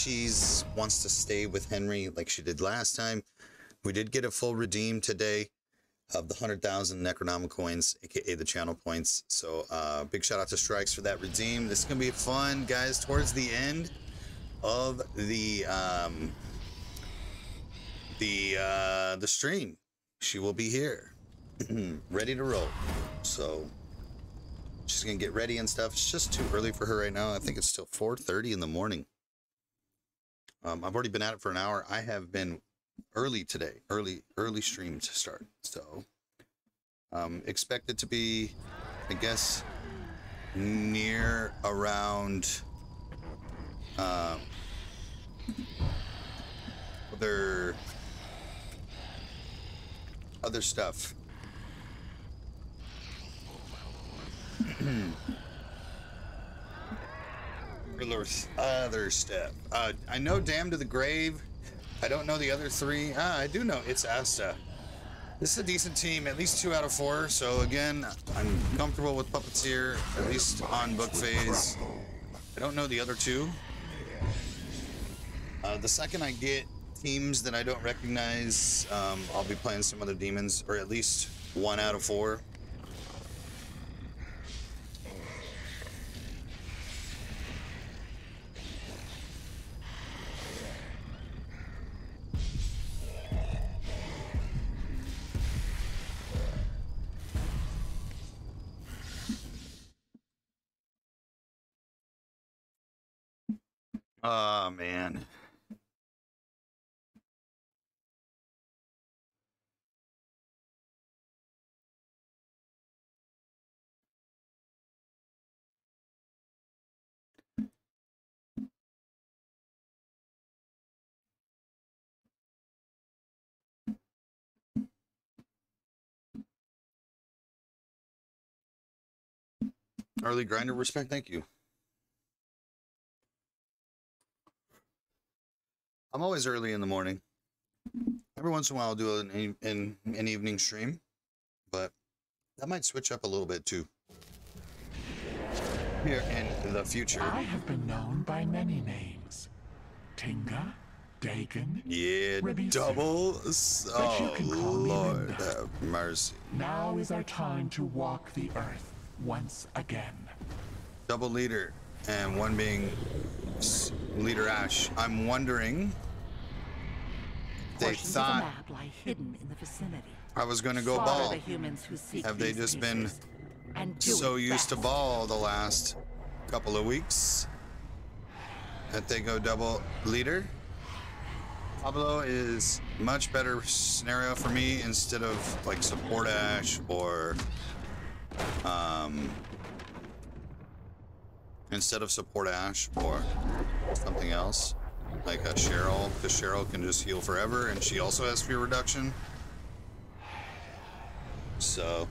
she's wants to stay with Henry like she did last time. We did get a full redeem today of the 100,000 Necronomicon coins, aka the channel points. So uh, big shout out to Strikes for that redeem. This is going to be fun, guys, towards the end of the um, the uh, the stream. She will be here, ready to roll. So she's gonna get ready and stuff. It's just too early for her right now. I think it's still 4:30 in the morning. Um, I've already been at it for an hour. I have been early today, early early stream to start. So um, expect it to be, I guess, near around. Um, other other stuff. other step. Uh, I know Damn to the Grave. I don't know the other three. Ah, I do know it's Asta. This is a decent team, at least two out of four. So again, I'm comfortable with Puppeteer, at least on book phase. I don't know the other two. Uh, the second I get teams that I don't recognize, um, I'll be playing some other demons, or at least one out of four. Oh man. Early grinder respect, thank you. I'm always early in the morning. Every once in a while, I'll do an, an, an evening stream, but that might switch up a little bit too. Here in the future. I have been known by many names. Tinga, Dagon. Yeah, Ribisu. double. Oh, can call me Lord have mercy. Now is our time to walk the earth once again. Double leader, and one being leader Ash. I'm wondering. They Portions the thought map lie hidden in the vicinity. I was going to go ball. the humans who seek Have they just been and so used to ball the last couple of weeks that they go double leader. Pablo is much better scenario for me instead of like support Ash or um instead of support Ash or something else like a Cheryl because Cheryl can just heal forever and she also has fear reduction. So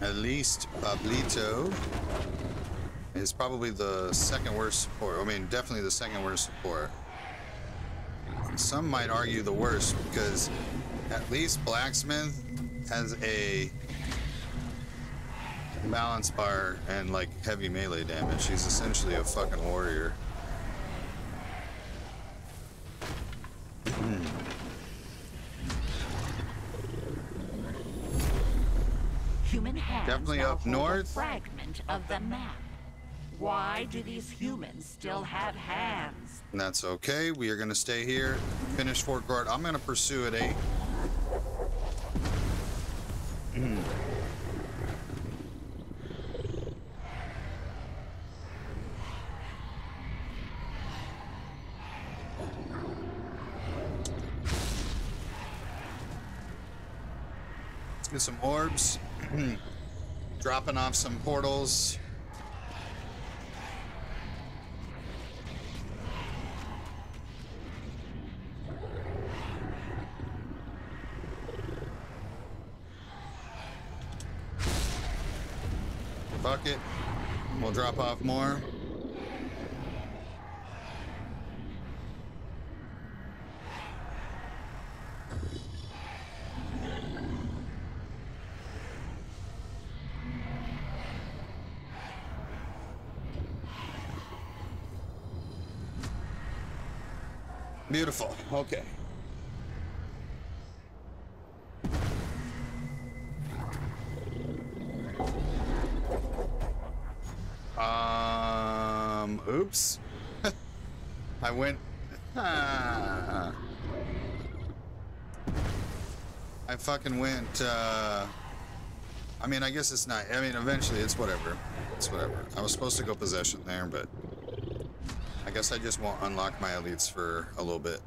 at least Pablito is probably the second worst support. I mean, definitely the second worst support. Some might argue the worst because at least Blacksmith has a balance bar and like heavy melee damage. He's essentially a fucking warrior. Hmm. Human hands Definitely up north. Fragment of the map. Why do these humans still have hands? And that's okay. We are going to stay here, finish Fort Guard. I'm going to pursue at 8. Hmm. Some orbs. Dropping off some portals. Bucket. We'll drop off more. Beautiful. Okay. Um, oops. I went. Ah. I fucking went. Uh, I mean, I guess it's not. I mean, eventually, it's whatever. It's whatever. I was supposed to go possession there, but I guess I just won't unlock my elites for a little bit.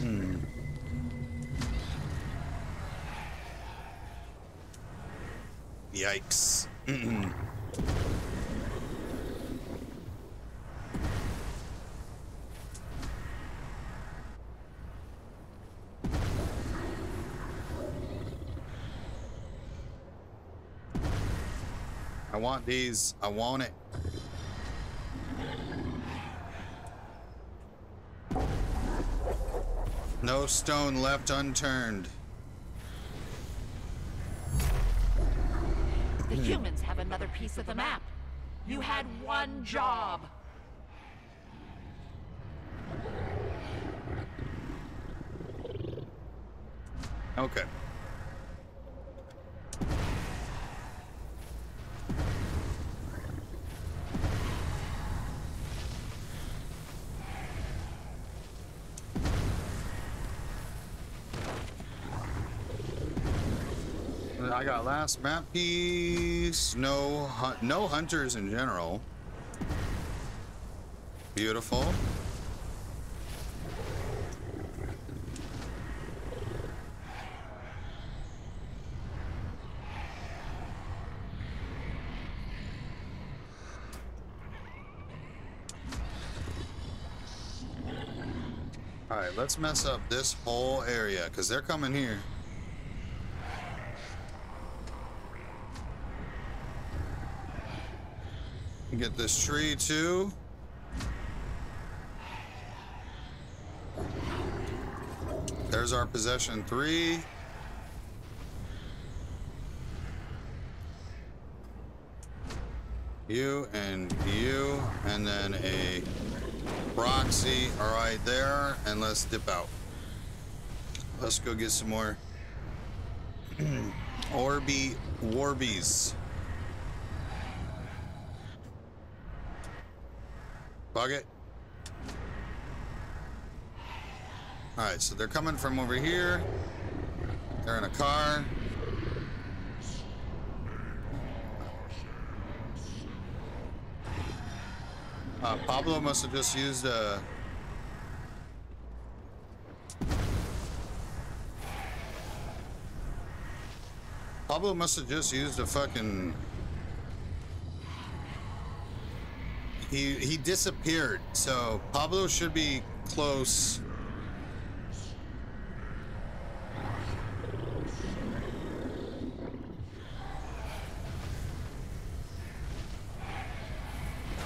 Hmm. Yikes. want these. I want it. No stone left unturned. The humans have another piece of the map. You had one job. Okay. I got last map piece. No, no hunters in general. Beautiful. All right, let's mess up this whole area because they're coming here. Get this tree too. There's our possession three. You and you, and then a proxy. All right, there, and let's dip out. Let's go get some more Orby Warbies. Bug it. All right, so they're coming from over here. They're in a car. Uh, Pablo must have just used a. Pablo must have just used a fucking. He he disappeared, so Pablo should be close.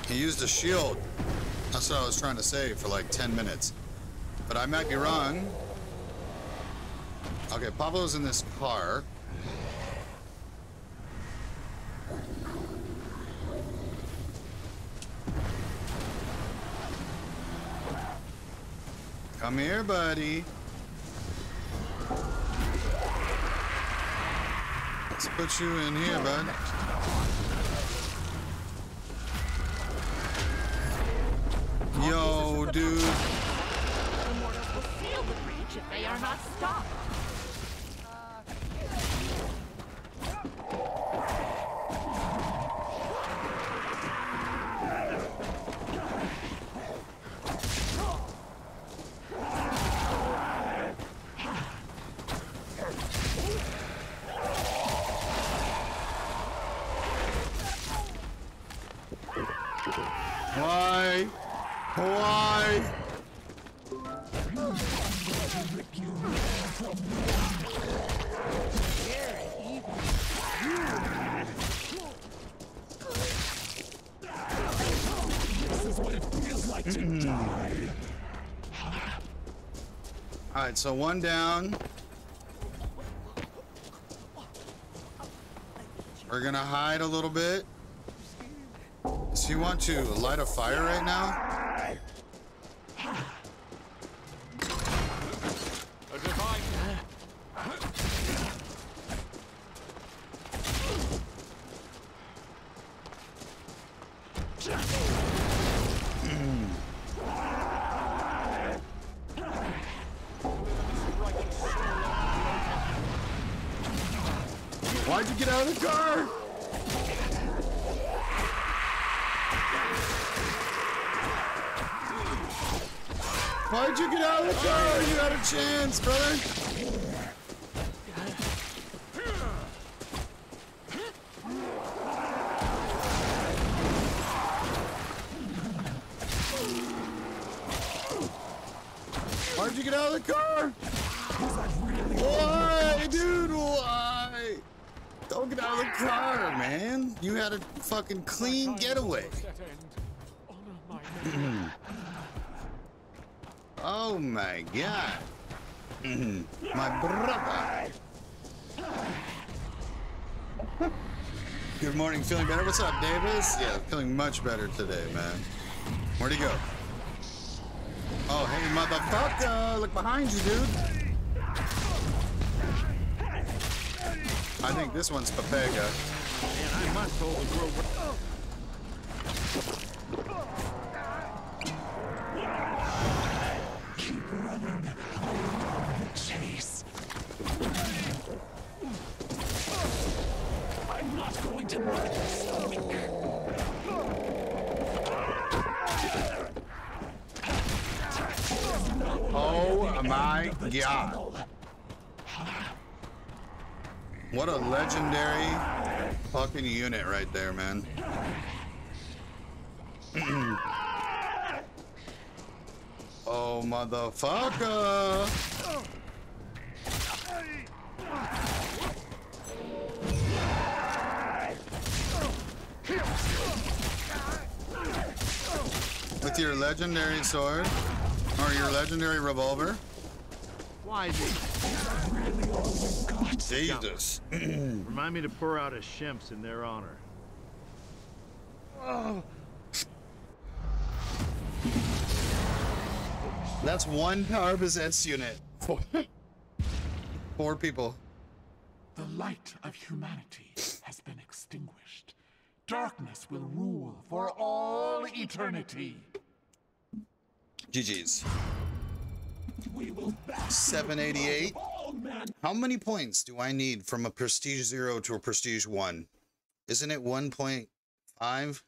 He used a shield. That's what I was trying to say for like 10 minutes. But I might be wrong. Okay, Pablo's in this car. Come here, buddy. Let's put you in here, bud. Yo, dude. The mortals will the if they are not stopped. Is what it feels like to mm-hmm. die. All right, so one down. We're gonna hide a little bit. As Do you want to light a fire right now? A divine. You get out of the car? Why'd you get out of the car? You had a chance, brother. Why'd you get out of the car? Why, dude? Why? Out of the car, man. You had a fucking clean getaway. Oh my god. My brother. Good morning, feeling better? What's up, Davis? Yeah, feeling much better today, man. Where'd he go? Oh, hey, motherfucker! Look behind you, dude. I think this one's Papega. Man, I must overgrow. Keep running. Chase. I'm not going to. Oh my god. What a legendary fucking unit right there, man. oh, motherfucker. With your legendary sword, or your legendary revolver. Why is it? Jesus. Remind me to pour out a Shemps in their honor. Ah. That's one Power Possess unit. Four, Four people. The light of humanity has been extinguished. Darkness will rule for all eternity. GG's. We will back 788. Men. How many points do I need from a Prestige 0 to a Prestige 1? Isn't it 1.5?